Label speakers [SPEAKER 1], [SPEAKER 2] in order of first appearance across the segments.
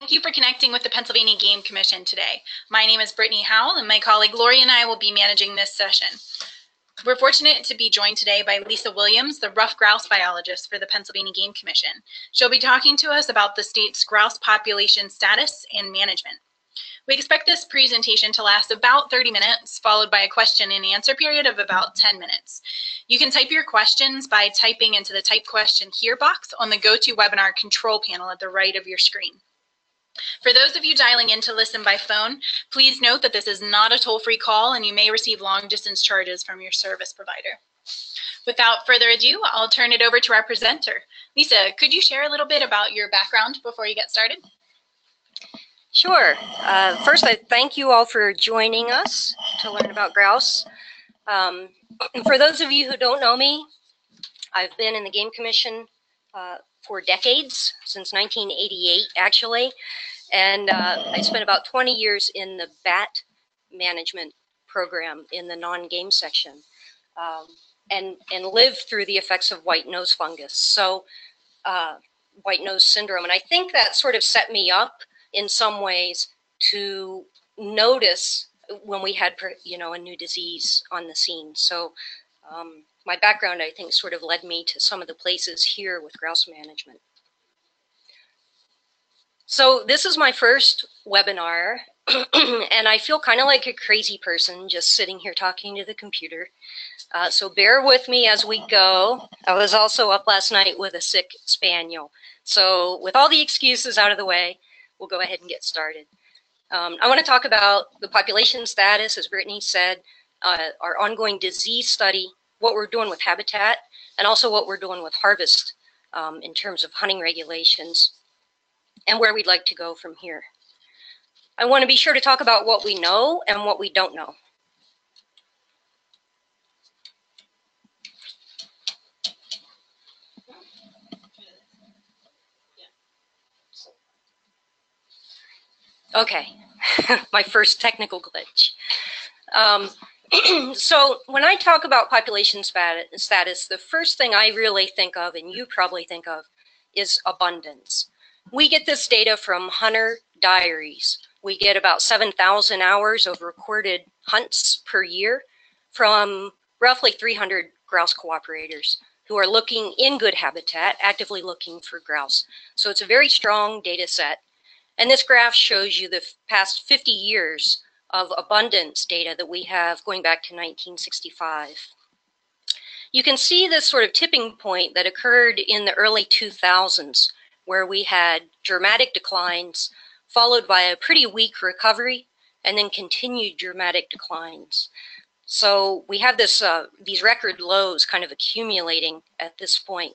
[SPEAKER 1] Thank you for connecting with the Pennsylvania Game Commission today. My name is Brittany Howell, and my colleague Lori and I will be managing this session. We're fortunate to be joined today by Lisa Williams, the ruffed grouse biologist for the Pennsylvania Game Commission. She'll be talking to us about the state's grouse population status and management. We expect this presentation to last about 30 minutes, followed by a question and answer period of about 10 minutes. You can type your questions by typing into the type question here box on the GoToWebinar control panel at the right of your screen. For those of you dialing in to listen by phone, please note that this is not a toll-free call and you may receive long-distance charges from your service provider. Without further ado, I'll turn it over to our presenter. Lisa, could you share a little bit about your background before you get started?
[SPEAKER 2] Sure. Uh, first, I thank you all for joining us to learn about grouse. Um, for those of you who don't know me, I've been in the Game Commission uh, for decades, since 1988 actually. And uh, I spent about 20 years in the bat management program in the non-game section um, and, and lived through the effects of white nose fungus. So uh, white nose syndrome. And I think that sort of set me up in some ways to notice when we had, you know, a new disease on the scene. So um, my background, I think, sort of led me to some of the places here with grouse management. So this is my first webinar, and I feel kind of like a crazy person just sitting here talking to the computer. Uh, so bear with me as we go. I was also up last night with a sick spaniel. So with all the excuses out of the way, we'll go ahead and get started. Um, I want to talk about the population status, as Brittany said, uh, our ongoing disease study, what we're doing with habitat, and also what we're doing with harvest um, in terms of hunting regulations and where we'd like to go from here. I want to be sure to talk about what we know and what we don't know. Okay, my first technical glitch. Um, so when I talk about population status, the first thing I really think of, and you probably think of, is abundance. We get this data from hunter diaries. We get about 7,000 hours of recorded hunts per year from roughly 300 grouse cooperators who are looking in good habitat, actively looking for grouse. So it's a very strong data set. And this graph shows you the past 50 years of abundance data that we have going back to 1965. You can see this sort of tipping point that occurred in the early 2000s, where we had dramatic declines, followed by a pretty weak recovery, and then continued dramatic declines. So we have this uh, these record lows kind of accumulating at this point.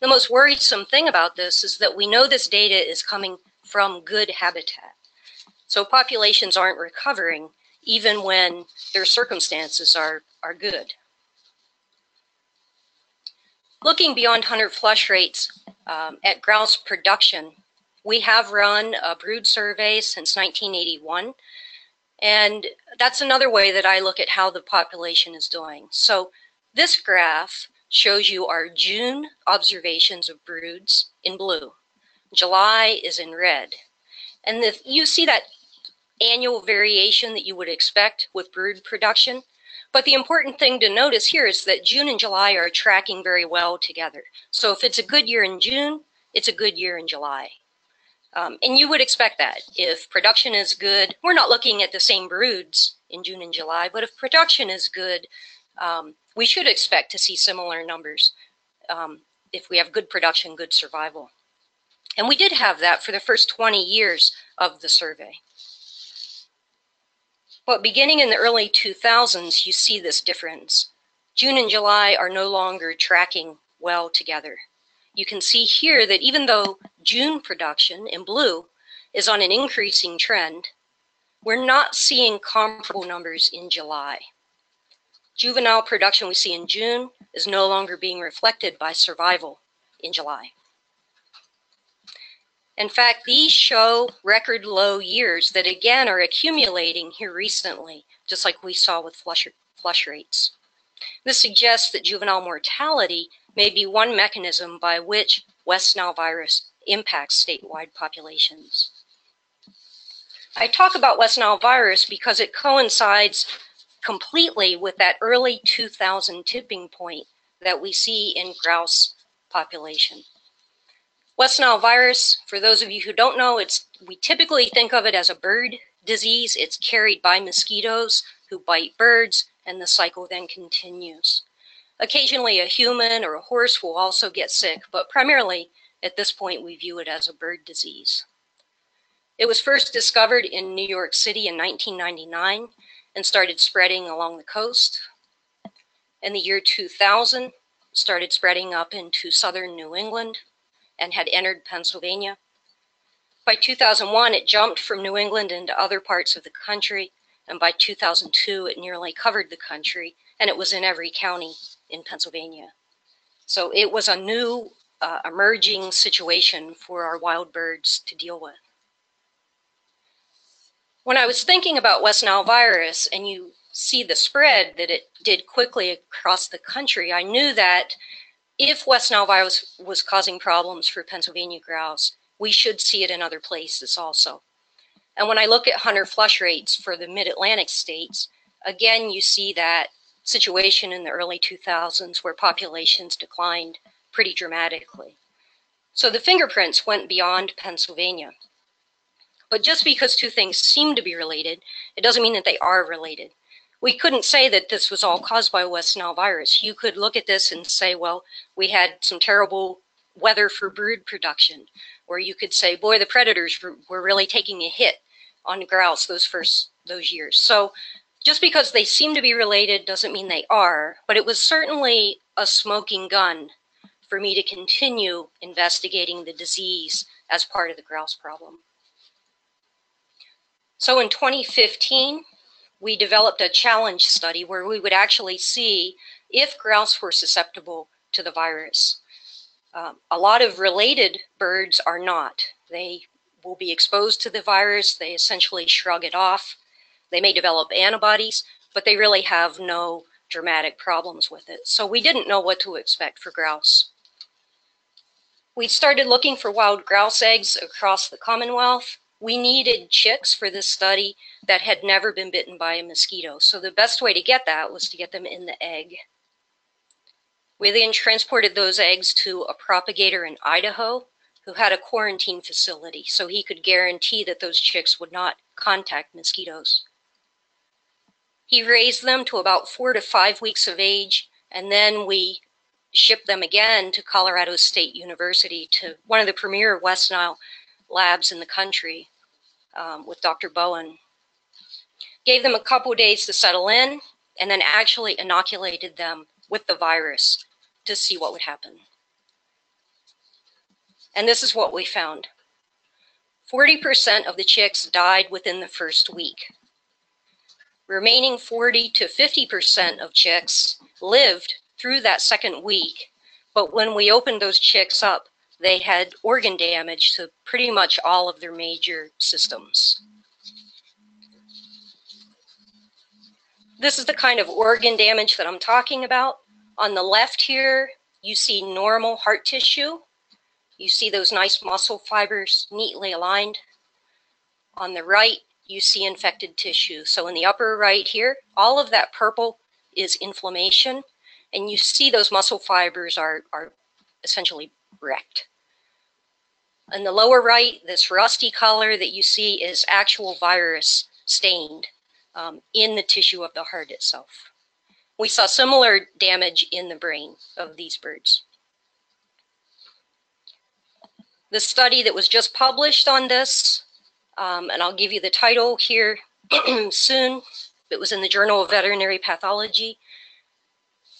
[SPEAKER 2] The most worrisome thing about this is that we know this data is coming from good habitat. So populations aren't recovering even when their circumstances are, are good. Looking beyond hunter flush rates um, at grouse production, we have run a brood survey since 1981. And that's another way that I look at how the population is doing. So this graph shows you our June observations of broods in blue. July is in red. And the, you see that annual variation that you would expect with brood production. But the important thing to notice here is that June and July are tracking very well together. So if it's a good year in June, it's a good year in July. Um, and you would expect that. If production is good, we're not looking at the same broods in June and July, but if production is good, um, we should expect to see similar numbers um, if we have good production, good survival. And we did have that for the first 20 years of the survey. But beginning in the early 2000s, you see this difference. June and July are no longer tracking well together. You can see here that even though June production in blue is on an increasing trend, we're not seeing comparable numbers in July. Juvenile production we see in June is no longer being reflected by survival in July. In fact, these show record low years that again are accumulating here recently, just like we saw with flush, flush rates. This suggests that juvenile mortality may be one mechanism by which West Nile virus impacts statewide populations. I talk about West Nile virus because it coincides completely with that early 2000 tipping point that we see in grouse population. West Nile virus, for those of you who don't know, it's we typically think of it as a bird disease. It's carried by mosquitoes who bite birds, and the cycle then continues. Occasionally, a human or a horse will also get sick, but primarily at this point, we view it as a bird disease. It was first discovered in New York City in 1999 and started spreading along the coast. In the year 2000, started spreading up into southern New England and had entered Pennsylvania. By 2001, it jumped from New England into other parts of the country, and by 2002, it nearly covered the country, and it was in every county in Pennsylvania. So it was a new uh, emerging situation for our wild birds to deal with. When I was thinking about West Nile virus and you see the spread that it did quickly across the country, I knew that if West Nile virus was causing problems for Pennsylvania grouse, we should see it in other places also. And when I look at hunter flush rates for the mid-Atlantic states, again, you see that situation in the early 2000s where populations declined pretty dramatically. So the fingerprints went beyond Pennsylvania. But just because two things seem to be related, it doesn't mean that they are related. We couldn't say that this was all caused by West Nile virus. You could look at this and say, well, we had some terrible weather for brood production. Or you could say, boy, the predators were really taking a hit on grouse those first those years. So just because they seem to be related doesn't mean they are, but it was certainly a smoking gun for me to continue investigating the disease as part of the grouse problem. So in 2015, we developed a challenge study where we would actually see if grouse were susceptible to the virus. Um, a lot of related birds are not. They will be exposed to the virus, they essentially shrug it off. They may develop antibodies, but they really have no dramatic problems with it. So we didn't know what to expect for grouse. We started looking for wild grouse eggs across the Commonwealth. We needed chicks for this study that had never been bitten by a mosquito. So the best way to get that was to get them in the egg. We then transported those eggs to a propagator in Idaho who had a quarantine facility so he could guarantee that those chicks would not contact mosquitoes. He raised them to about four to five weeks of age, and then we shipped them again to Colorado State University to one of the premier West Nile labs in the country um, with Dr. Bowen. Gave them a couple days to settle in and then actually inoculated them with the virus to see what would happen. And this is what we found 40% of the chicks died within the first week. Remaining 40 to 50% of chicks lived through that second week. But when we opened those chicks up, they had organ damage to pretty much all of their major systems. This is the kind of organ damage that I'm talking about. On the left here, you see normal heart tissue. You see those nice muscle fibers neatly aligned. On the right, you see infected tissue. So in the upper right here, all of that purple is inflammation and you see those muscle fibers are, are essentially wrecked. In the lower right, this rusty color that you see is actual virus stained um, in the tissue of the heart itself. We saw similar damage in the brain of these birds. The study that was just published on this, um, and I'll give you the title here soon, it was in the Journal of Veterinary Pathology,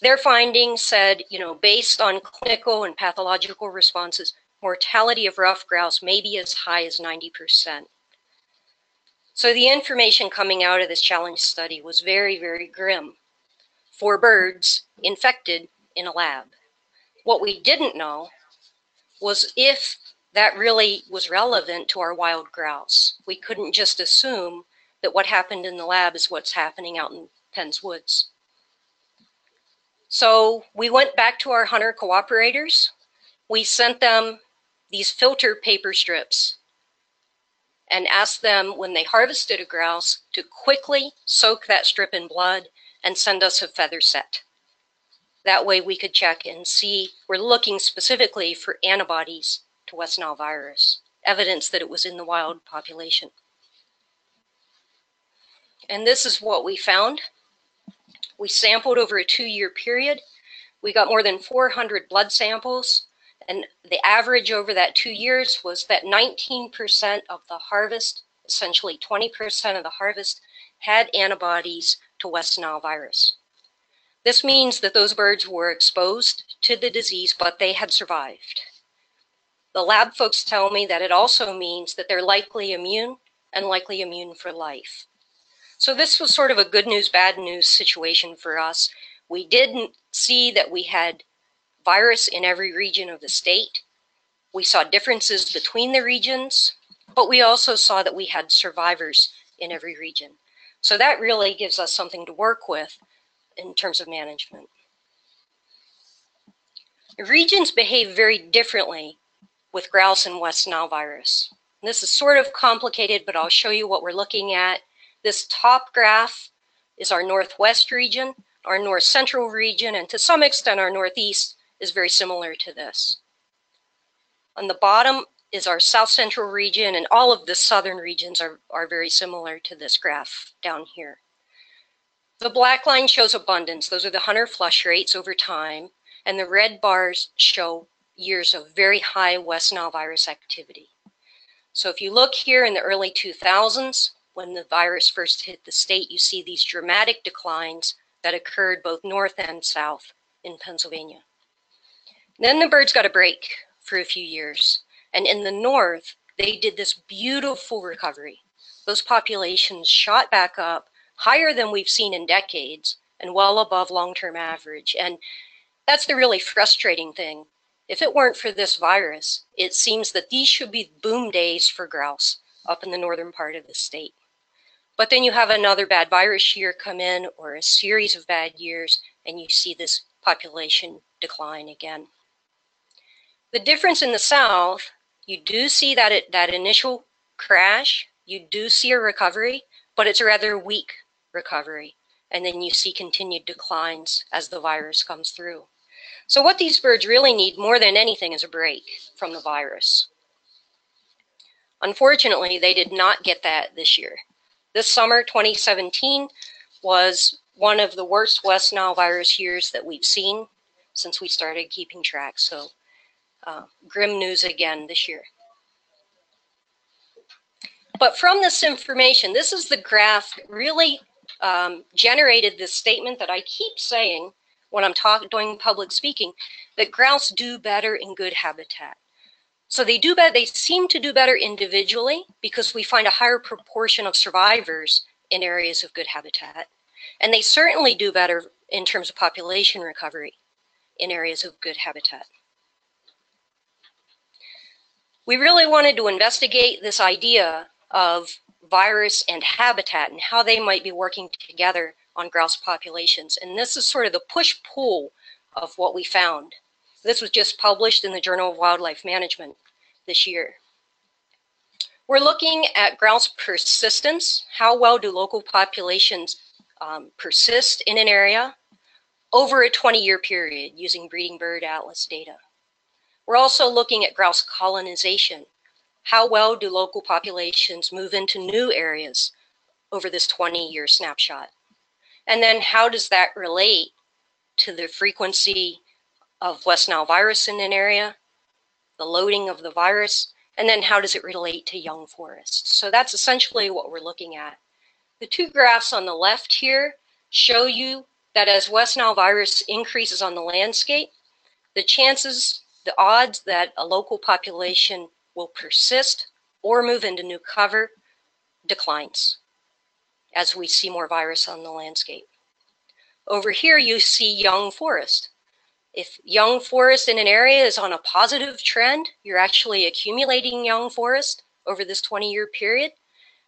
[SPEAKER 2] their findings said, you know, based on clinical and pathological responses, mortality of ruff grouse may be as high as 90%. So the information coming out of this challenge study was very, very grim for birds infected in a lab. What we didn't know was if that really was relevant to our wild grouse. We couldn't just assume that what happened in the lab is what's happening out in Penn's Woods. So we went back to our hunter cooperators. We sent them these filter paper strips. and asked them when they harvested a grouse to quickly soak that strip in blood and send us a feather set. That way we could check and see, we're looking specifically for antibodies to West Nile virus, evidence that it was in the wild population. And this is what we found. We sampled over a two year period. We got more than 400 blood samples. And the average over that two years was that 19% of the harvest, essentially 20% of the harvest, had antibodies to West Nile virus. This means that those birds were exposed to the disease, but they had survived. The lab folks tell me that it also means that they're likely immune and likely immune for life. So this was sort of a good news, bad news situation for us. We didn't see that we had virus in every region of the state. We saw differences between the regions, but we also saw that we had survivors in every region. So that really gives us something to work with in terms of management. Regions behave very differently with grouse and West Nile virus. This is sort of complicated, but I'll show you what we're looking at. This top graph is our northwest region, our north central region, and to some extent our northeast is very similar to this. On the bottom is our south central region, and all of the southern regions are, are very similar to this graph down here. The black line shows abundance. Those are the hunter flush rates over time, and the red bars show years of very high West Nile virus activity. So if you look here in the early 2000s, when the virus first hit the state, you see these dramatic declines that occurred both north and south in Pennsylvania. Then the birds got a break for a few years. And in the north, they did this beautiful recovery. Those populations shot back up higher than we've seen in decades and well above long term average. And that's the really frustrating thing. If it weren't for this virus, it seems that these should be boom days for grouse up in the northern part of the state. But then you have another bad virus year come in or a series of bad years, and you see this population decline again. The difference in the South, you do see that it, that initial crash, you do see a recovery, but it's a rather weak recovery. And then you see continued declines as the virus comes through. So what these birds really need more than anything is a break from the virus. Unfortunately, they did not get that this year. This summer, 2017, was one of the worst West Nile virus years that we've seen since we started keeping track. So uh, grim news again this year. But from this information, this is the graph really um, generated this statement that I keep saying when I'm talking doing public speaking, that grouse do better in good habitat. So they do better, they seem to do better individually because we find a higher proportion of survivors in areas of good habitat. And they certainly do better in terms of population recovery in areas of good habitat. We really wanted to investigate this idea of virus and habitat and how they might be working together on grouse populations. And this is sort of the push-pull of what we found. This was just published in the Journal of Wildlife Management this year. We're looking at grouse persistence. How well do local populations um, persist in an area over a 20-year period using Breeding Bird Atlas data? We're also looking at grouse colonization. How well do local populations move into new areas over this 20-year snapshot? And then how does that relate to the frequency of West Nile virus in an area, the loading of the virus, and then how does it relate to young forests? So that's essentially what we're looking at. The two graphs on the left here show you that as West Nile virus increases on the landscape, the chances, the odds that a local population will persist or move into new cover declines as we see more virus on the landscape. Over here, you see young forest. If young forest in an area is on a positive trend, you're actually accumulating young forest over this 20 year period,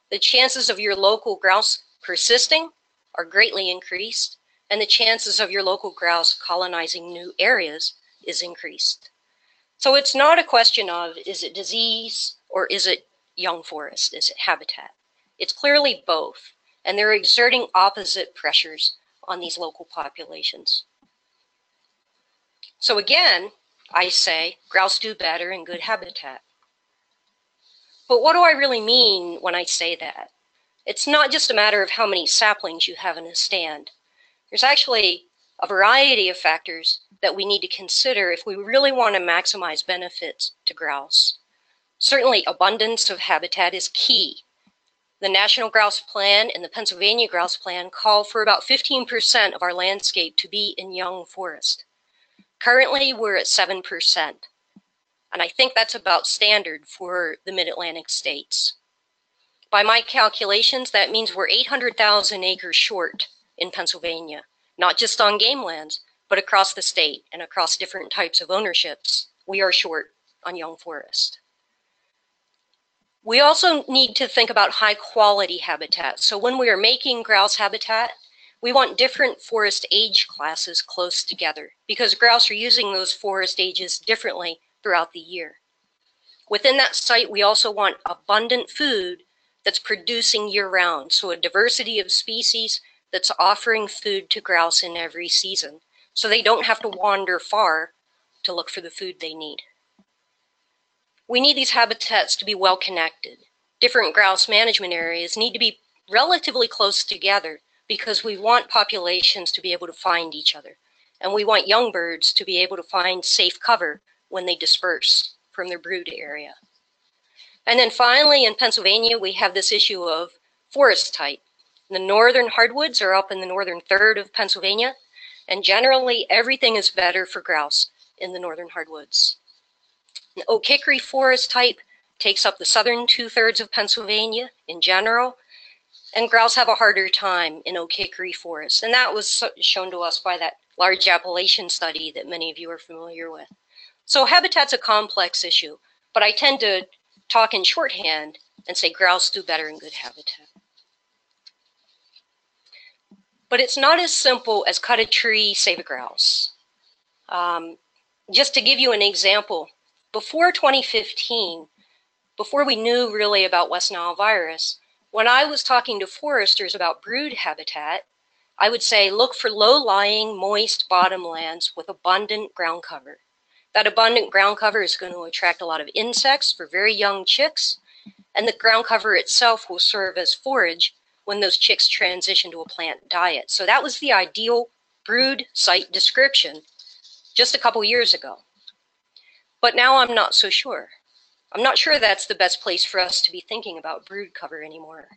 [SPEAKER 2] the chances of your local grouse persisting are greatly increased, and the chances of your local grouse colonizing new areas is increased. So it's not a question of is it disease or is it young forest? Is it habitat? It's clearly both, and they're exerting opposite pressures on these local populations. So again, I say grouse do better in good habitat. But what do I really mean when I say that? It's not just a matter of how many saplings you have in a stand. There's actually a variety of factors that we need to consider if we really want to maximize benefits to grouse. Certainly, abundance of habitat is key. The National Grouse Plan and the Pennsylvania Grouse Plan call for about 15% of our landscape to be in young forest. Currently, we're at 7%. And I think that's about standard for the mid Atlantic states. By my calculations, that means we're 800,000 acres short in Pennsylvania, not just on game lands, but across the state and across different types of ownerships. We are short on young forest. We also need to think about high quality habitat. So when we are making grouse habitat, we want different forest age classes close together because grouse are using those forest ages differently throughout the year. Within that site, we also want abundant food that's producing year round. So a diversity of species that's offering food to grouse in every season. So they don't have to wander far to look for the food they need. We need these habitats to be well connected. Different grouse management areas need to be relatively close together because we want populations to be able to find each other. And we want young birds to be able to find safe cover when they disperse from their brood area. And then finally, in Pennsylvania, we have this issue of forest type. The northern hardwoods are up in the northern third of Pennsylvania, and generally everything is better for grouse in the northern hardwoods. The oak hickory forest type takes up the southern two thirds of Pennsylvania in general, and grouse have a harder time in oak hickory forests. And that was shown to us by that large Appalachian study that many of you are familiar with. So habitat's a complex issue, but I tend to talk in shorthand and say grouse do better in good habitat. But it's not as simple as cut a tree, save a grouse. Um, just to give you an example, before 2015, before we knew really about West Nile virus, when I was talking to foresters about brood habitat, I would say look for low-lying, moist bottomlands with abundant ground cover. That abundant ground cover is going to attract a lot of insects for very young chicks, and the ground cover itself will serve as forage when those chicks transition to a plant diet. So that was the ideal brood site description just a couple years ago. But now I'm not so sure. I'm not sure that's the best place for us to be thinking about brood cover anymore.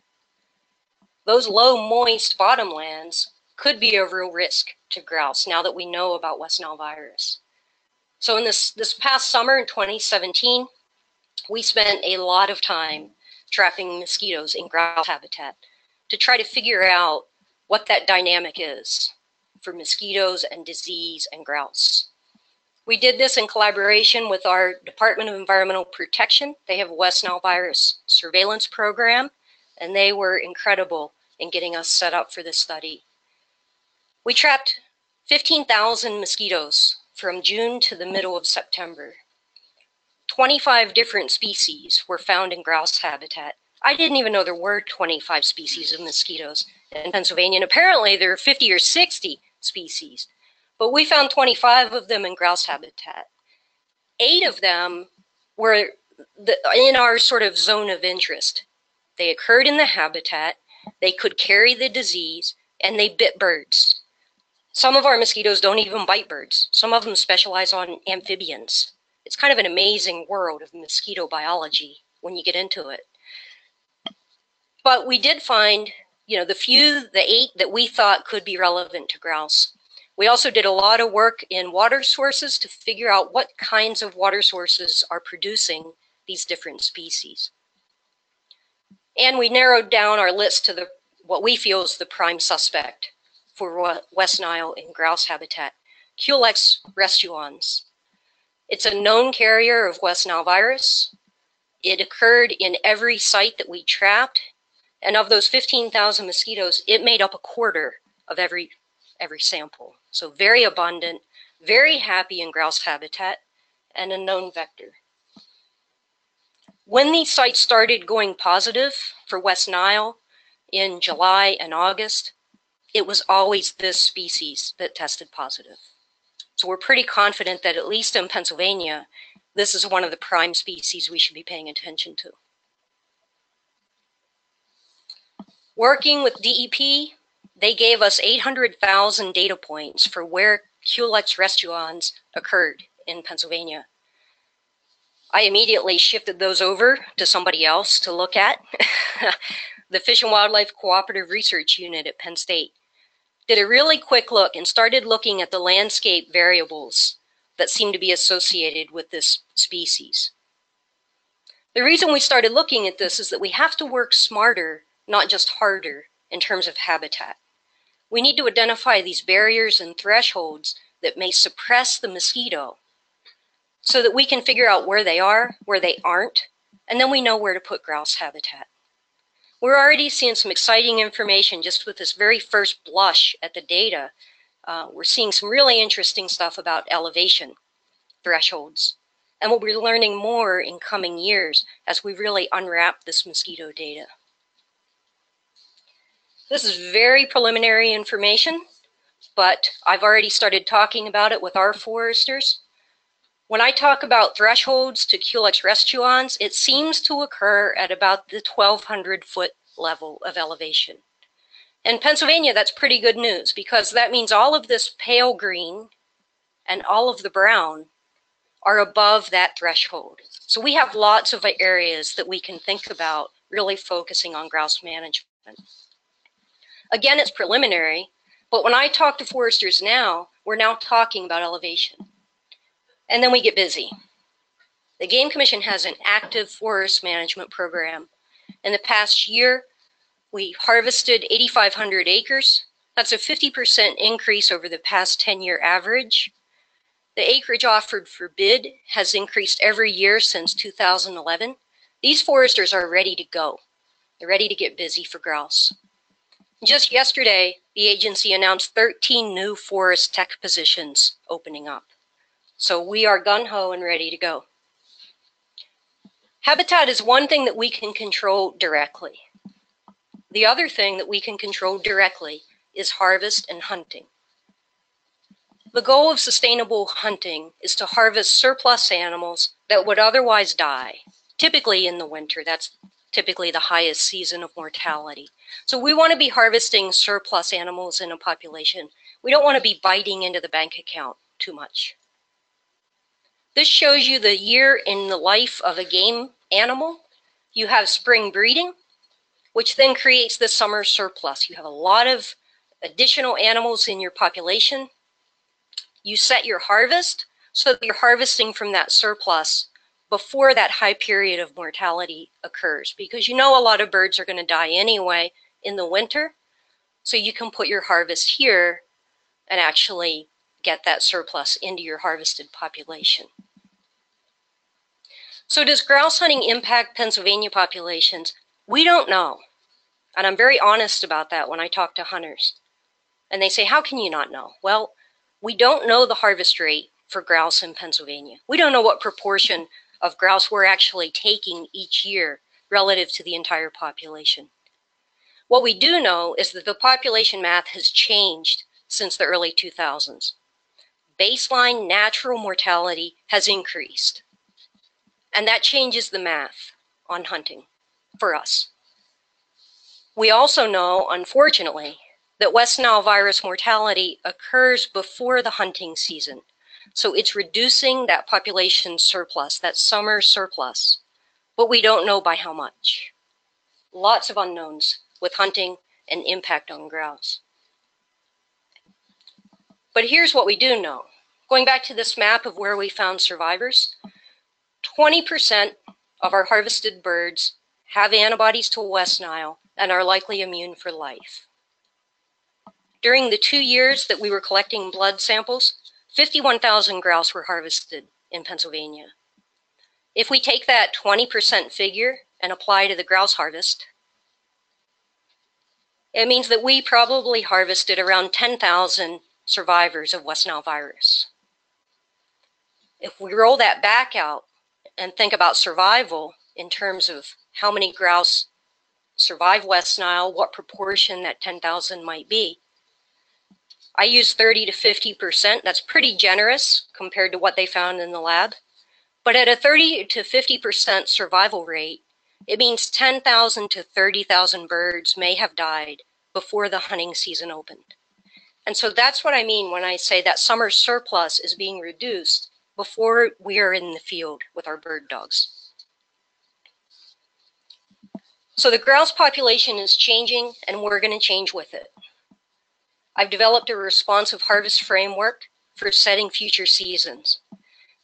[SPEAKER 2] Those low moist bottomlands could be a real risk to grouse now that we know about West Nile virus. So in this, this past summer in 2017, we spent a lot of time trapping mosquitoes in grouse habitat to try to figure out what that dynamic is for mosquitoes and disease and grouse. We did this in collaboration with our Department of Environmental Protection. They have a West Nile virus surveillance program, and they were incredible in getting us set up for this study. We trapped 15,000 mosquitoes from June to the middle of September. 25 different species were found in grouse habitat. I didn't even know there were 25 species of mosquitoes in Pennsylvania, and apparently there are 50 or 60 species. But we found 25 of them in grouse habitat. Eight of them were the, in our sort of zone of interest. They occurred in the habitat, they could carry the disease, and they bit birds. Some of our mosquitoes don't even bite birds. Some of them specialize on amphibians. It's kind of an amazing world of mosquito biology when you get into it. But we did find, you know, the few, the eight that we thought could be relevant to grouse. We also did a lot of work in water sources to figure out what kinds of water sources are producing these different species. And we narrowed down our list to the what we feel is the prime suspect for West Nile in grouse habitat, Culex restuans. It's a known carrier of West Nile virus. It occurred in every site that we trapped, and of those 15,000 mosquitoes, it made up a quarter of every every sample. So very abundant, very happy in grouse habitat, and a known vector. When these sites started going positive for West Nile in July and August, it was always this species that tested positive. So we're pretty confident that at least in Pennsylvania, this is one of the prime species we should be paying attention to. Working with DEP, they gave us 800,000 data points for where Culex restuans occurred in Pennsylvania. I immediately shifted those over to somebody else to look at. the Fish and Wildlife Cooperative Research Unit at Penn State did a really quick look and started looking at the landscape variables that seem to be associated with this species. The reason we started looking at this is that we have to work smarter, not just harder, in terms of habitat. We need to identify these barriers and thresholds that may suppress the mosquito so that we can figure out where they are, where they aren't, and then we know where to put grouse habitat. We're already seeing some exciting information just with this very first blush at the data. Uh, we're seeing some really interesting stuff about elevation thresholds. And we'll be learning more in coming years as we really unwrap this mosquito data. This is very preliminary information, but I've already started talking about it with our foresters. When I talk about thresholds to Culex restuans, it seems to occur at about the 1200 foot level of elevation. In Pennsylvania, that's pretty good news because that means all of this pale green and all of the brown are above that threshold. So we have lots of areas that we can think about really focusing on grouse management. Again, it's preliminary, but when I talk to foresters now, we're now talking about elevation. And then we get busy. The Game Commission has an active forest management program. In the past year, we harvested 8,500 acres. That's a 50% increase over the past 10 year average. The acreage offered for bid has increased every year since 2011. These foresters are ready to go. They're ready to get busy for grouse. Just yesterday, the agency announced 13 new forest tech positions opening up. So we are gun ho and ready to go. Habitat is one thing that we can control directly. The other thing that we can control directly is harvest and hunting. The goal of sustainable hunting is to harvest surplus animals that would otherwise die, typically in the winter. That's typically the highest season of mortality. So we want to be harvesting surplus animals in a population. We don't want to be biting into the bank account too much. This shows you the year in the life of a game animal. You have spring breeding, which then creates the summer surplus. You have a lot of additional animals in your population. You set your harvest so that you're harvesting from that surplus before that high period of mortality occurs because you know a lot of birds are going to die anyway in the winter. So you can put your harvest here and actually get that surplus into your harvested population. So does grouse hunting impact Pennsylvania populations? We don't know. And I'm very honest about that when I talk to hunters. And they say, how can you not know? Well, we don't know the harvest rate for grouse in Pennsylvania. We don't know what proportion of grouse we're actually taking each year relative to the entire population. What we do know is that the population math has changed since the early 2000s. Baseline natural mortality has increased. And that changes the math on hunting for us. We also know, unfortunately, that West Nile virus mortality occurs before the hunting season. So it's reducing that population surplus, that summer surplus, but we don't know by how much. Lots of unknowns with hunting and impact on grouse. But here's what we do know. Going back to this map of where we found survivors, 20% of our harvested birds have antibodies to West Nile and are likely immune for life. During the two years that we were collecting blood samples, 51,000 grouse were harvested in Pennsylvania. If we take that 20% figure and apply to the grouse harvest, it means that we probably harvested around 10,000 survivors of West Nile virus. If we roll that back out and think about survival, in terms of how many grouse survive West Nile, what proportion that 10,000 might be. I use 30 to 50%. That's pretty generous compared to what they found in the lab. But at a 30 to 50% survival rate, it means 10,000 to 30,000 birds may have died before the hunting season opened. And so that's what I mean when I say that summer surplus is being reduced before we are in the field with our bird dogs. So the grouse population is changing and we're going to change with it. I've developed a responsive harvest framework for setting future seasons.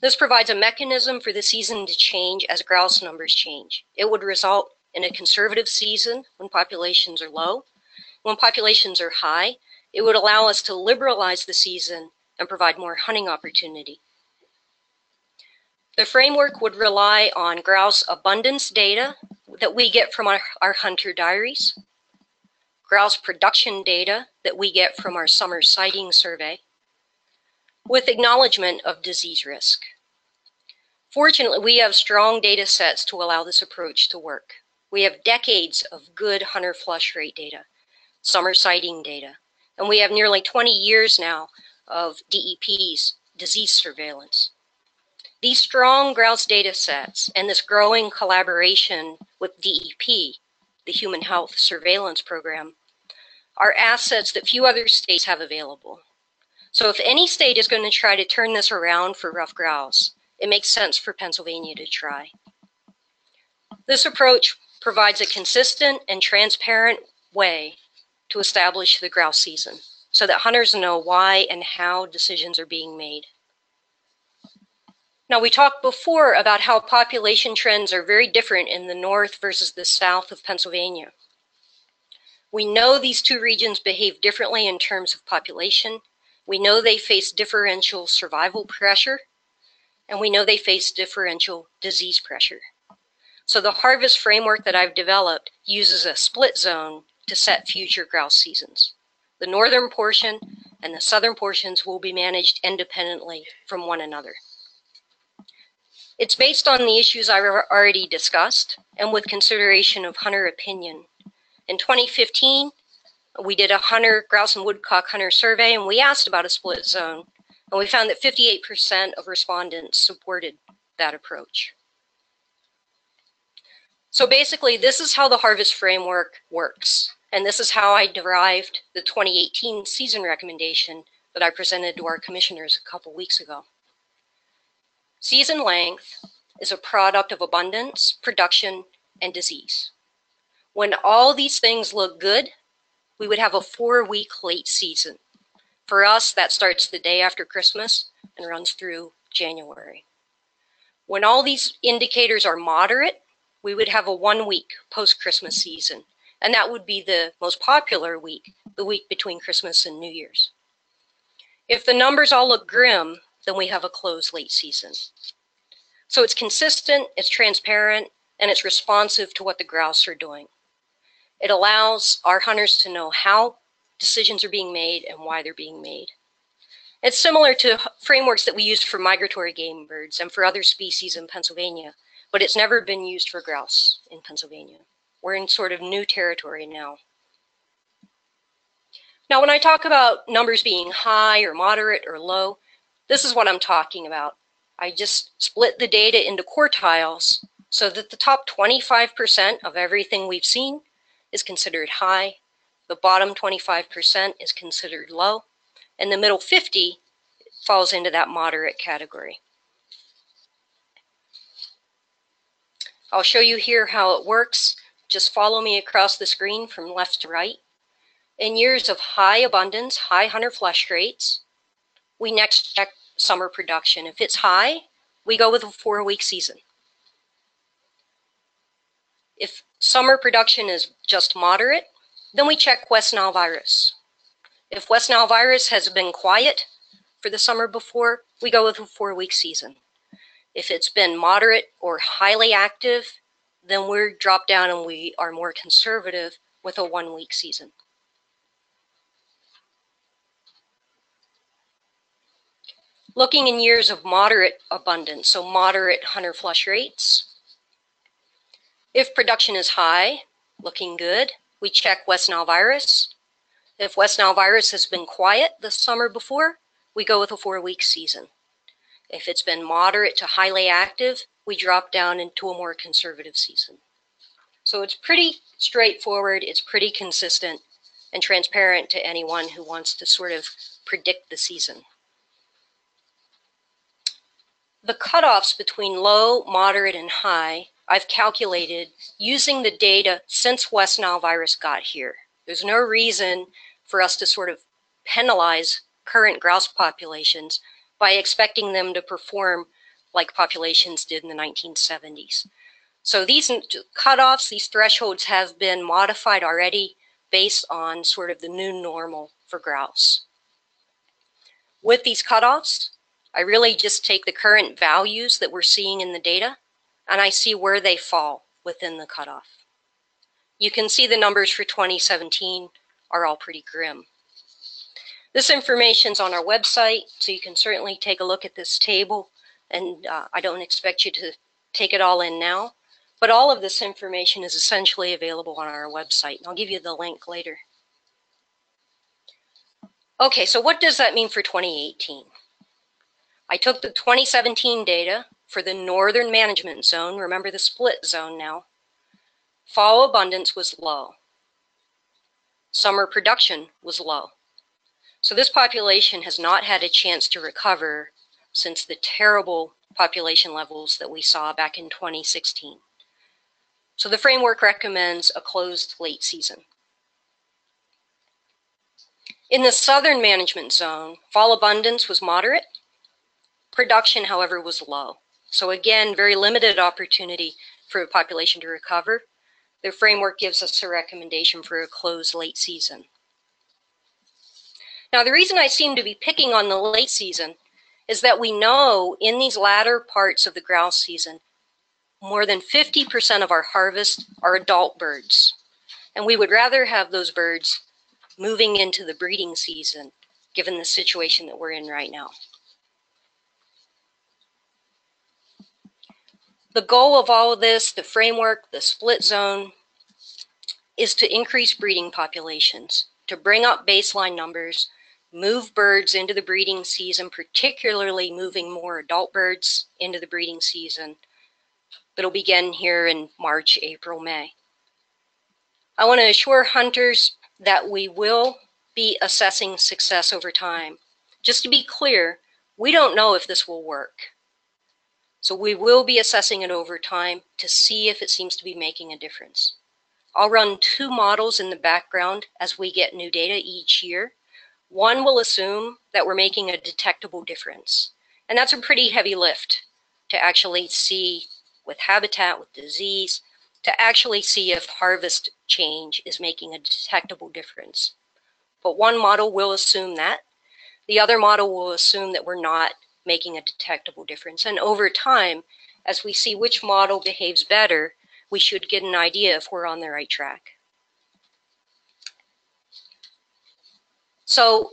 [SPEAKER 2] This provides a mechanism for the season to change as grouse numbers change. It would result in a conservative season when populations are low. When populations are high, it would allow us to liberalize the season and provide more hunting opportunity. The framework would rely on grouse abundance data that we get from our, our hunter diaries, grouse production data that we get from our summer sighting survey, with acknowledgement of disease risk. Fortunately, we have strong data sets to allow this approach to work. We have decades of good hunter flush rate data, summer sighting data, and we have nearly 20 years now of DEP's disease surveillance. These strong grouse data sets and this growing collaboration with DEP, the Human Health Surveillance Program, are assets that few other states have available. So if any state is going to try to turn this around for rough grouse, it makes sense for Pennsylvania to try. This approach provides a consistent and transparent way to establish the grouse season so that hunters know why and how decisions are being made. Now, we talked before about how population trends are very different in the north versus the south of Pennsylvania. We know these two regions behave differently in terms of population. We know they face differential survival pressure, and we know they face differential disease pressure. So the harvest framework that I've developed uses a split zone to set future grouse seasons. The northern portion and the southern portions will be managed independently from one another. It's based on the issues I've already discussed and with consideration of hunter opinion in 2015, we did a hunter, grouse and woodcock hunter survey, and we asked about a split zone. And we found that 58% of respondents supported that approach. So basically, this is how the harvest framework works. And this is how I derived the 2018 season recommendation that I presented to our commissioners a couple weeks ago. Season length is a product of abundance, production, and disease. When all these things look good, we would have a four week late season. For us, that starts the day after Christmas and runs through January. When all these indicators are moderate, we would have a one week post Christmas season. And that would be the most popular week, the week between Christmas and New Year's. If the numbers all look grim, then we have a closed late season. So it's consistent, it's transparent, and it's responsive to what the grouse are doing. It allows our hunters to know how decisions are being made and why they're being made. It's similar to frameworks that we use for migratory game birds and for other species in Pennsylvania, but it's never been used for grouse in Pennsylvania. We're in sort of new territory now. Now, when I talk about numbers being high or moderate or low, this is what I'm talking about. I just split the data into quartiles so that the top 25% of everything we've seen is considered high, the bottom 25% is considered low, and the middle 50 falls into that moderate category. I'll show you here how it works. Just follow me across the screen from left to right. In years of high abundance, high hunter flush rates, we next check summer production. If it's high, we go with a four week season. If summer production is just moderate, then we check West Nile virus. If West Nile virus has been quiet for the summer before, we go with a four week season. If it's been moderate or highly active, then we're drop down and we are more conservative with a one week season. Looking in years of moderate abundance, so moderate hunter flush rates, If production is high, looking good, we check West Nile virus. If West Nile virus has been quiet the summer before, we go with a four week season. If it's been moderate to highly active, we drop down into a more conservative season. So it's pretty straightforward, it's pretty consistent and transparent to anyone who wants to sort of predict the season. The cutoffs between low, moderate, and high I've calculated using the data since West Nile virus got here. There's no reason for us to sort of penalize current grouse populations by expecting them to perform like populations did in the 1970s. So these cutoffs, these thresholds have been modified already based on sort of the new normal for grouse. With these cutoffs, I really just take the current values that we're seeing in the data and I see where they fall within the cutoff. You can see the numbers for 2017 are all pretty grim. This information is on our website, so you can certainly take a look at this table, and uh, I don't expect you to take it all in now, but all of this information is essentially available on our website, and I'll give you the link later. Okay, so what does that mean for 2018? I took the 2017 data for the northern management zone, remember the split zone now, fall abundance was low. Summer production was low. So this population has not had a chance to recover since the terrible population levels that we saw back in 2016. So the framework recommends a closed late season. In the southern management zone, fall abundance was moderate. Production, however, was low. So again, very limited opportunity for a population to recover. The framework gives us a recommendation for a closed late season. Now, the reason I seem to be picking on the late season is that we know in these latter parts of the grouse season, more than 50% of our harvest are adult birds. And we would rather have those birds moving into the breeding season, given the situation that we're in right now. The goal of all of this, the framework, the split zone, is to increase breeding populations, to bring up baseline numbers, move birds into the breeding season, particularly moving more adult birds into the breeding season. That'll begin here in March, April, May. I want to assure hunters that we will be assessing success over time. Just to be clear, we don't know if this will work. So we will be assessing it over time to see if it seems to be making a difference. I'll run two models in the background as we get new data each year. One will assume that we're making a detectable difference. And that's a pretty heavy lift to actually see with habitat, with disease, to actually see if harvest change is making a detectable difference. But one model will assume that. The other model will assume that we're not making a detectable difference. And over time, as we see which model behaves better, we should get an idea if we're on the right track. So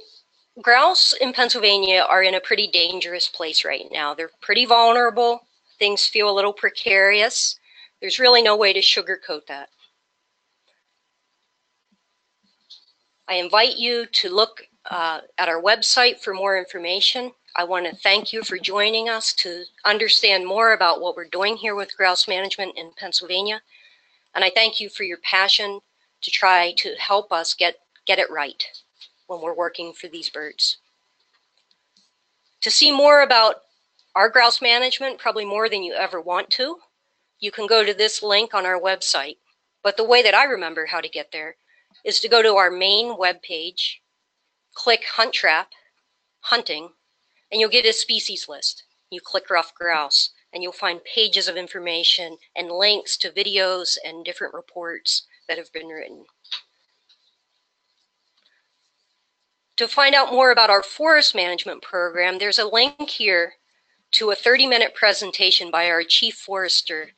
[SPEAKER 2] grouse in Pennsylvania are in a pretty dangerous place right now. They're pretty vulnerable. Things feel a little precarious. There's really no way to sugarcoat that. I invite you to look uh, at our website for more information. I want to thank you for joining us to understand more about what we're doing here with grouse management in Pennsylvania. And I thank you for your passion to try to help us get, get it right when we're working for these birds. To see more about our grouse management, probably more than you ever want to, you can go to this link on our website. But the way that I remember how to get there is to go to our main web page, click Hunt Trap, Hunting, and you'll get a species list. You click ruffed grouse and you'll find pages of information and links to videos and different reports that have been written. To find out more about our forest management program, there's a link here to a 30 minute presentation by our chief forester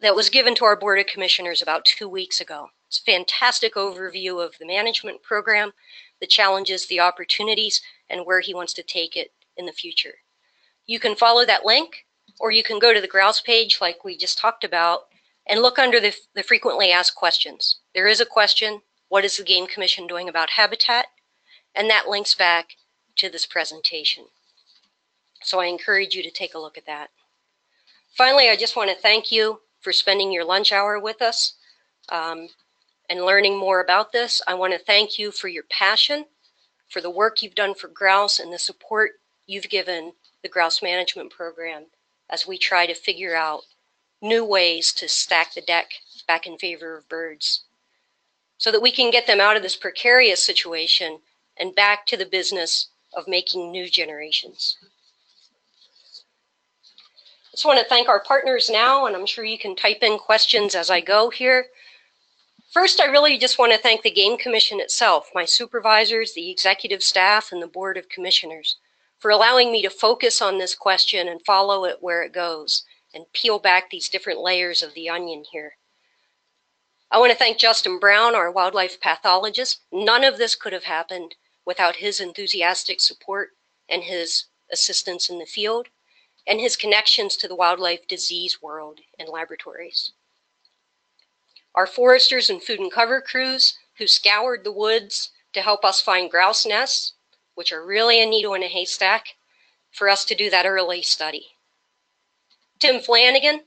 [SPEAKER 2] that was given to our board of commissioners about two weeks ago. It's a fantastic overview of the management program, the challenges, the opportunities, and where he wants to take it in the future. You can follow that link, or you can go to the grouse page like we just talked about and look under the, the frequently asked questions. There is a question, what is the Game Commission doing about habitat? And that links back to this presentation. So I encourage you to take a look at that. Finally, I just want to thank you for spending your lunch hour with us um, and learning more about this. I want to thank you for your passion, for the work you've done for grouse and the support you've given the grouse management program as we try to figure out new ways to stack the deck back in favor of birds so that we can get them out of this precarious situation and back to the business of making new generations. I just want to thank our partners now, and I'm sure you can type in questions as I go here. First, I really just want to thank the Game Commission itself, my supervisors, the executive staff, and the Board of Commissioners for allowing me to focus on this question and follow it where it goes and peel back these different layers of the onion here. I want to thank Justin Brown, our wildlife pathologist. None of this could have happened without his enthusiastic support and his assistance in the field and his connections to the wildlife disease world and laboratories. Our foresters and food and cover crews who scoured the woods to help us find grouse nests, which are really a needle in a haystack, for us to do that early study. Tim Flanagan,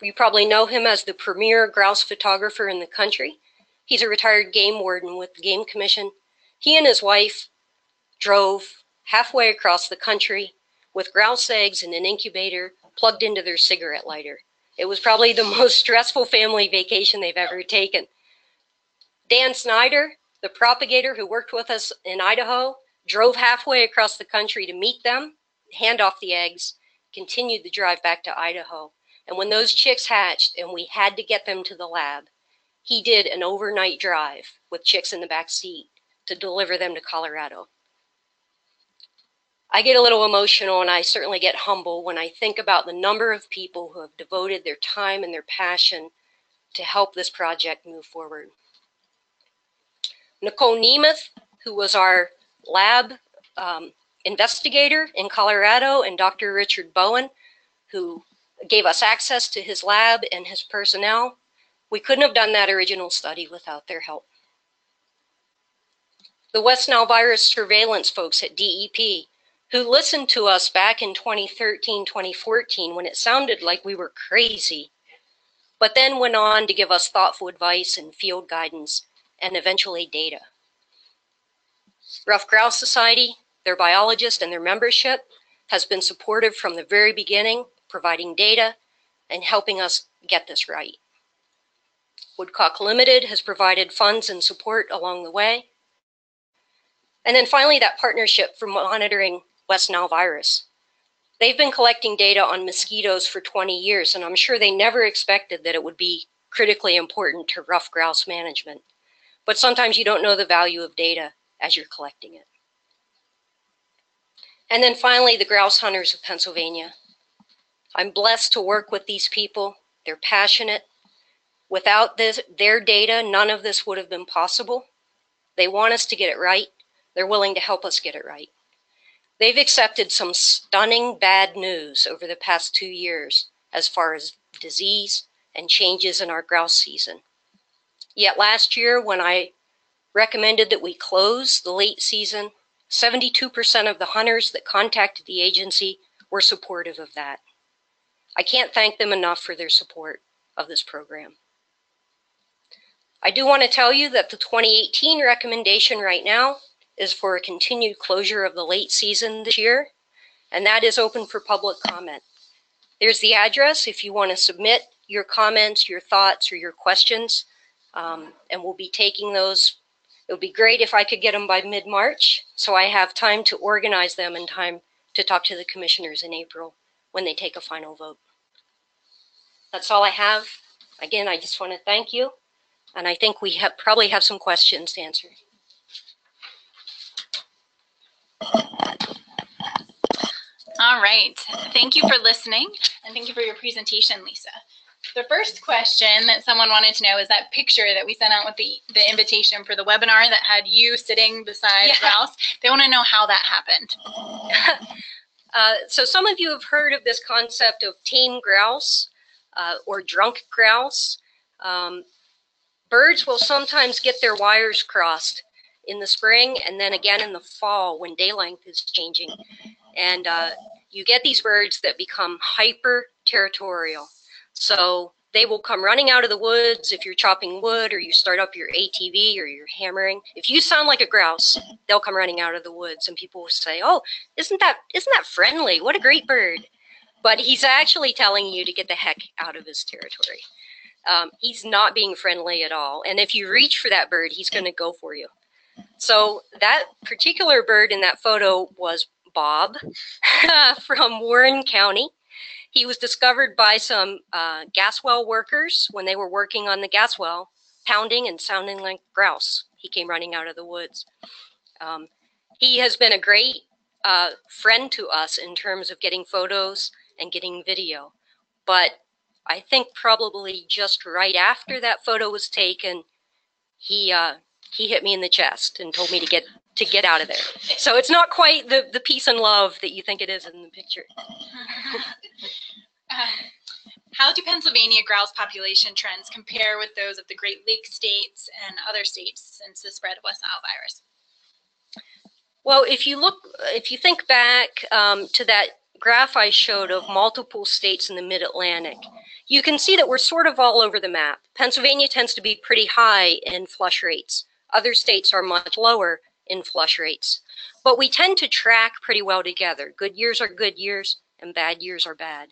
[SPEAKER 2] you probably know him as the premier grouse photographer in the country. He's a retired game warden with the Game Commission he and his wife drove halfway across the country with grouse eggs in an incubator plugged into their cigarette lighter. It was probably the most stressful family vacation they've ever taken. Dan Snyder, the propagator who worked with us in Idaho, drove halfway across the country to meet them, hand off the eggs, continued the drive back to Idaho. And when those chicks hatched and we had to get them to the lab, he did an overnight drive with chicks in the back seat to deliver them to Colorado. I get a little emotional and I certainly get humble when I think about the number of people who have devoted their time and their passion to help this project move forward. Nicole Nemeth, who was our lab um, investigator in Colorado, and Dr. Richard Bowen, who gave us access to his lab and his personnel. We couldn't have done that original study without their help the West Nile virus surveillance folks at DEP who listened to us back in 2013, 2014 when it sounded like we were crazy, but then went on to give us thoughtful advice and field guidance and eventually data. Ruffed Grouse Society, their biologist and their membership has been supportive from the very beginning, providing data and helping us get this right. Woodcock Limited has provided funds and support along the way. And then finally, that partnership for monitoring West Nile virus. They've been collecting data on mosquitoes for 20 years, and I'm sure they never expected that it would be critically important to ruffed grouse management. But sometimes you don't know the value of data as you're collecting it. And then finally, the grouse hunters of Pennsylvania. I'm blessed to work with these people. They're passionate. Without this, their data, none of this would have been possible. They want us to get it right. They're willing to help us get it right. They've accepted some stunning bad news over the past two years as far as disease and changes in our grouse season. Yet last year, when I recommended that we close the late season, 72% of the hunters that contacted the agency were supportive of that. I can't thank them enough for their support of this program. I do want to tell you that the 2018 recommendation right now is for a continued closure of the late season this year, and that is open for public comment. There's the address if you want to submit your comments, your thoughts, or your questions, um, and we'll be taking those. It would be great if I could get them by mid-March, so I have time to organize them and time to talk to the commissioners in April when they take a final vote. That's all I have. Again, I just want to thank you, and I think we have probably have some questions to answer.
[SPEAKER 1] All right. Thank you for listening and thank you for your presentation, Lisa. The first question that someone wanted to know is that picture that we sent out with the, the invitation for the webinar that had you sitting beside yeah. Grouse. They want to know how that happened.
[SPEAKER 2] uh, so some of you have heard of this concept of tame grouse. uh, or drunk grouse. Um, birds will sometimes get their wires crossed in the spring and then again in the fall when day length is changing. And uh, you get these birds that become hyper territorial. So they will come running out of the woods if you're chopping wood or you start up your ATV or you're hammering. If you sound like a grouse, they'll come running out of the woods and people will say, "Oh, isn't that isn't that friendly? What a great bird." But he's actually telling you to get the heck out of his territory. Um, he's not being friendly at all. And if you reach for that bird, he's going to go for you. So that particular bird in that photo was Bob from Warren County. He was discovered by some uh, gas well workers when they were working on the gas well, pounding and sounding like grouse. He came running out of the woods. Um, he has been a great uh, friend to us in terms of getting photos and getting video. But I think probably just right after that photo was taken, he uh, he hit me in the chest and told me to get to get out of there. So it's not quite the the peace and love that you think it is in the picture.
[SPEAKER 1] Um, how do Pennsylvania grouse population trends compare with those of the Great Lakes states and other states since the spread of West Nile virus?
[SPEAKER 2] Well, if you look, if you think back um, to that graph I showed of multiple states in the mid Atlantic, you can see that we're sort of all over the map. Pennsylvania tends to be pretty high in flush rates, other states are much lower in flush rates. But we tend to track pretty well together. Good years are good years, and bad years are bad.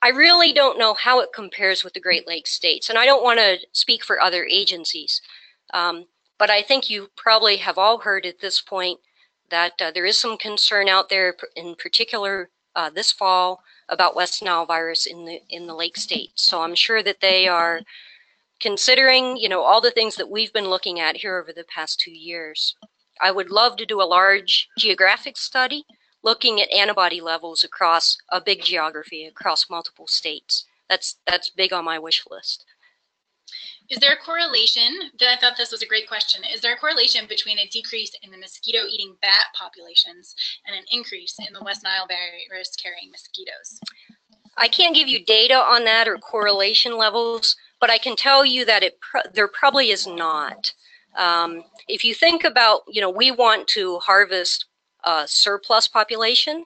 [SPEAKER 2] I really don't know how it compares with the Great Lakes states, and I don't want to speak for other agencies. Um, but I think you probably have all heard at this point that uh, there is some concern out there, in particular uh, this fall, about West Nile virus in the in the lake states. So I'm sure that they are considering, you know, all the things that we've been looking at here over the past two years. I would love to do a large geographic study looking at antibody levels across a big geography across multiple states. That's that's big on my wish list.
[SPEAKER 1] Is there a correlation? I thought this was a great question. Is there a correlation between a decrease in the mosquito eating bat populations and an increase in the West Nile virus carrying mosquitoes?
[SPEAKER 2] I can't give you data on that or correlation levels, but I can tell you that it pro there probably is not. Um, if you think about, you know, we want to harvest surplus population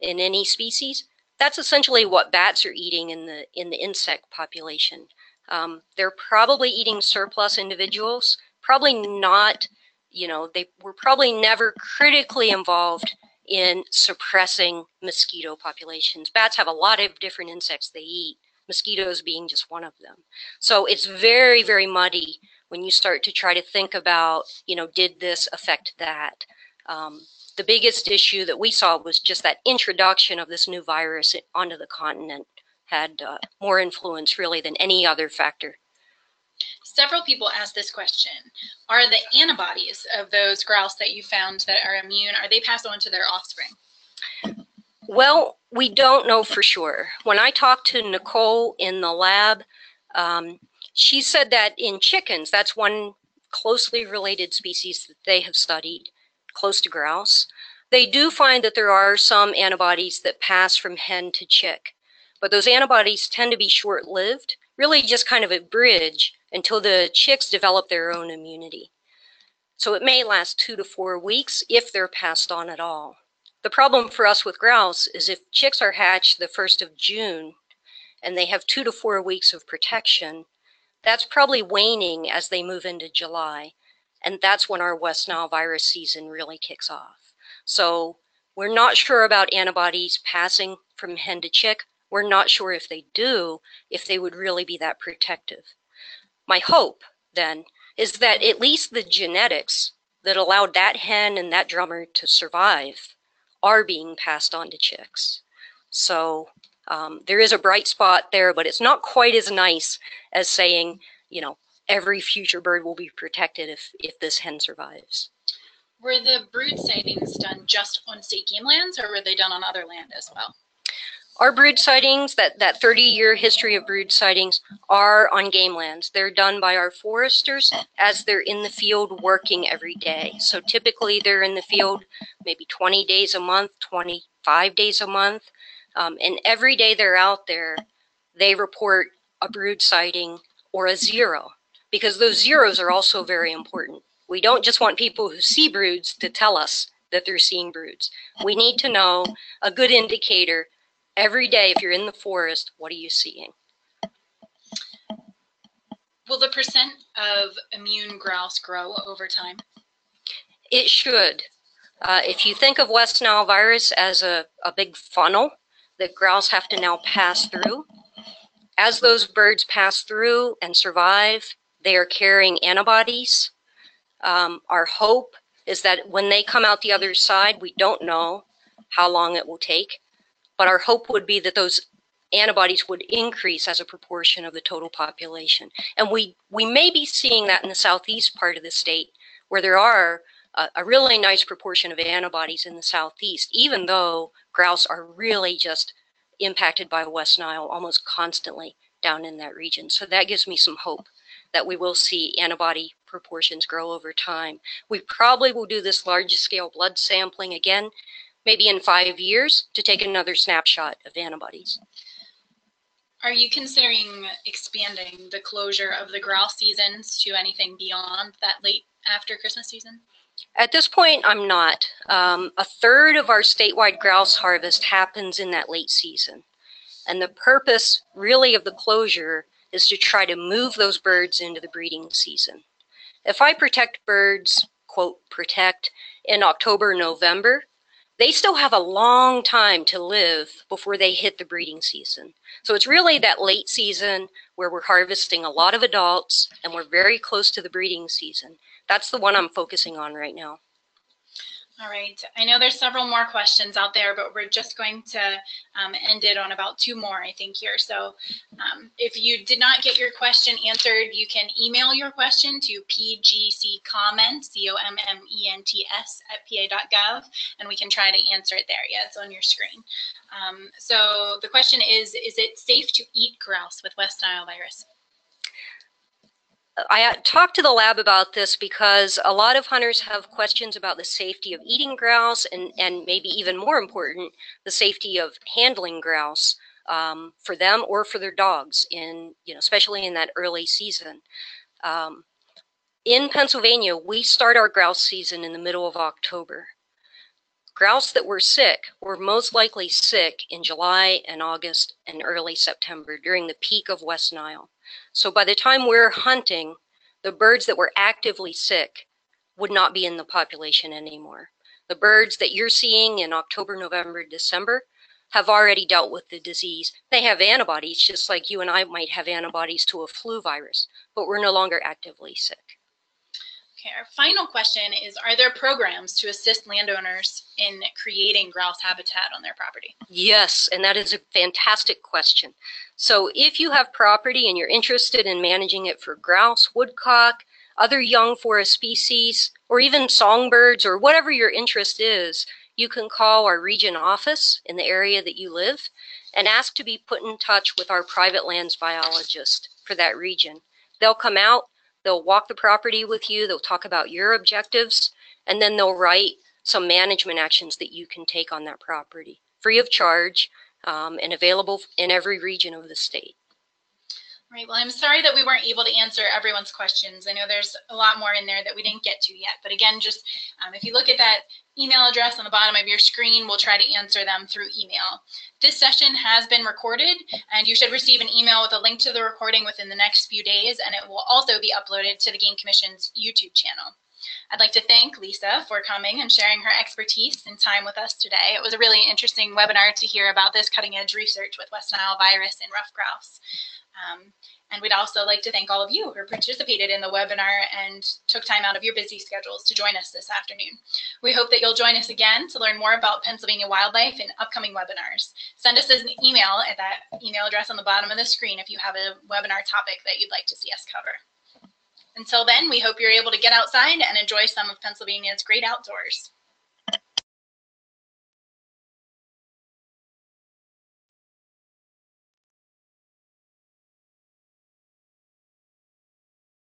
[SPEAKER 2] in any species, that's essentially what bats are eating in the in the insect population. Um, they're probably eating surplus individuals, probably not, you know, they were probably never critically involved in suppressing mosquito populations. Bats have a lot of different insects they eat, mosquitoes being just one of them. So it's very, very muddy when you start to try to think about, you know, did this affect that? Um, the biggest issue that we saw was just that introduction of this new virus onto the continent had uh, more influence really than any other factor.
[SPEAKER 1] Several people asked this question. Are the antibodies of those grouse that you found that are immune, are they passed on to their offspring?
[SPEAKER 2] Well, we don't know for sure. When I talked to Nicole in the lab, um, she said that in chickens, that's one closely related species that they have studied close to grouse. They do find that there are some antibodies that pass from hen to chick, but those antibodies tend to be short lived, really just kind of a bridge until the chicks develop their own immunity. So it may last two to four weeks if they're passed on at all. The problem for us with grouse is if chicks are hatched the 1st of June and they have two to four weeks of protection, that's probably waning as they move into July. And that's when our West Nile virus season really kicks off. So we're not sure about antibodies passing from hen to chick. We're not sure if they do, if they would really be that protective. My hope, then, is that at least the genetics that allowed that hen and that drummer to survive are being passed on to chicks. So um, there is a bright spot there, but it's not quite as nice as saying, you know, every future bird will be protected if, if this hen survives.
[SPEAKER 1] Were the brood sightings done just on state game lands or were they done on other land as well?
[SPEAKER 2] Our brood sightings, that, that 30 year history of brood sightings, are on game lands. They're done by our foresters as they're in the field working every day. So typically they're in the field maybe 20 days a month, 25 days a month. Um, and every day they're out there, they report a brood sighting or a zero because those zeros are also very important. We don't just want people who see broods to tell us that they're seeing broods. We need to know a good indicator every day if you're in the forest, what are you seeing?
[SPEAKER 1] Will the percent of immune grouse grow over time?
[SPEAKER 2] It should. Uh, if you think of West Nile virus as a, a big funnel that grouse have to now pass through, as those birds pass through and survive, they are carrying antibodies. Um, our hope is that when they come out the other side, we don't know how long it will take, but our hope would be that those antibodies would increase as a proportion of the total population. And we, we may be seeing that in the southeast part of the state where there are a, a really nice proportion of antibodies in the southeast, even though grouse are really just impacted by West Nile almost constantly down in that region. So that gives me some hope that we will see antibody proportions grow over time. We probably will do this large scale blood sampling again, maybe in five years, to take another snapshot of antibodies.
[SPEAKER 1] Are you considering expanding the closure of the grouse seasons to anything beyond that late after Christmas season?
[SPEAKER 2] At this point, I'm not. Um, a third of our statewide grouse harvest happens in that late season. And the purpose really of the closure is to try to move those birds into the breeding season. If I protect birds, quote, protect, in October, November, they still have a long time to live before they hit the breeding season. So it's really that late season where we're harvesting a lot of adults and we're very close to the breeding season. That's the one I'm focusing on right now.
[SPEAKER 1] All right. I know there's several more questions out there, but we're just going to um, end it on about two more, I think, here. So um, if you did not get your question answered, you can email your question to pgccomment, C-O-M-M-E-N-T-S at pa.gov, and we can try to answer it there. Yeah, it's on your screen. Um, so the question is, is it safe to eat grouse with West Nile virus?
[SPEAKER 2] I talked to the lab about this because a lot of hunters have questions about the safety of eating grouse and, and maybe even more important, the safety of handling grouse um, for them or for their dogs in, you know, especially in that early season. Um, in Pennsylvania, we start our grouse season in the middle of October. Grouse that were sick were most likely sick in July and August and early September during the peak of West Nile. So by the time we're hunting, the birds that were actively sick would not be in the population anymore. The birds that you're seeing in October, November, December have already dealt with the disease. They have antibodies, just like you and I might have antibodies to a flu virus, but we're no longer actively sick.
[SPEAKER 1] Okay, our final question is Are there programs to assist landowners in creating grouse habitat on their property?
[SPEAKER 2] Yes, and that is a fantastic question. So, if you have property and you're interested in managing it for grouse, woodcock, other young forest species, or even songbirds, or whatever your interest is, you can call our region office in the area that you live and ask to be put in touch with our private lands biologist for that region. They'll come out They'll walk the property with you, they'll talk about your objectives, and then they'll write some management actions that you can take on that property free of charge um, and available in every region of the state.
[SPEAKER 1] Right. Well, I'm sorry that we weren't able to answer everyone's questions. I know there's a lot more in there that we didn't get to yet. But again, just um, if you look at that email address on the bottom of your screen, we'll try to answer them through email. This session has been recorded, and you should receive an email with a link to the recording within the next few days, and it will also be uploaded to the Game Commission's YouTube channel. I'd like to thank Lisa for coming and sharing her expertise and time with us today. It was a really interesting webinar to hear about this cutting edge research with West Nile virus and ruffed grouse. Um, and we'd also like to thank all of you who participated in the webinar and took time out of your busy schedules to join us this afternoon. We hope that you'll join us again to learn more about Pennsylvania wildlife in upcoming webinars. Send us an email at that email address on the bottom of the screen if you have a webinar topic that you'd like to see us cover. Until then, we hope you're able to get outside and enjoy some of Pennsylvania's great outdoors.